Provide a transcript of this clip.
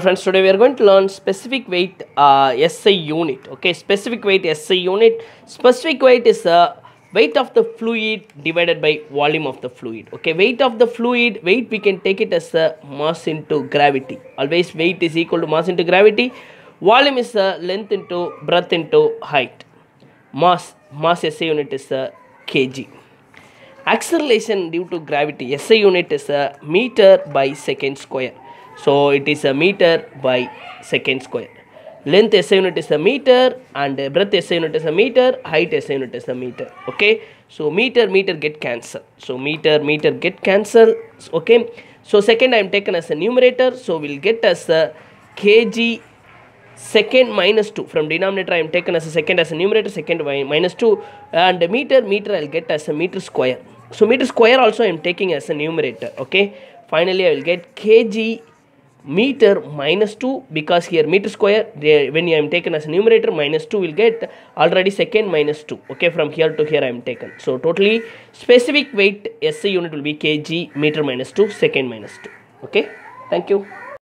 friends. Today we are going to learn specific weight uh, SI unit. Okay specific weight SI unit. Specific weight is the weight of the fluid divided by volume of the fluid. Okay weight of the fluid weight we can take it as the mass into gravity. Always weight is equal to mass into gravity. Volume is the length into breadth into height. Mass mass SI unit is the kg. Acceleration due to gravity. SI unit is a meter by second square so it is a meter by second square. Length SI unit is a meter and breadth SI unit is a meter height SI unit is a meter okay? So meter meter get cancel. So meter meter get cancel okay? So second I am taken as a numerator so we'll get as a kg second minus 2 from denominator I am taken as a second as a numerator second minus 2 and meter meter I'll get as a meter square. So meter square also I am taking as a numerator okay? Finally I will get kg meter minus 2 because here meter square there when I am taken as a numerator minus 2 will get already second minus 2 okay from here to here I am taken. So totally specific weight SI unit will be kg meter minus 2 second minus 2 okay thank you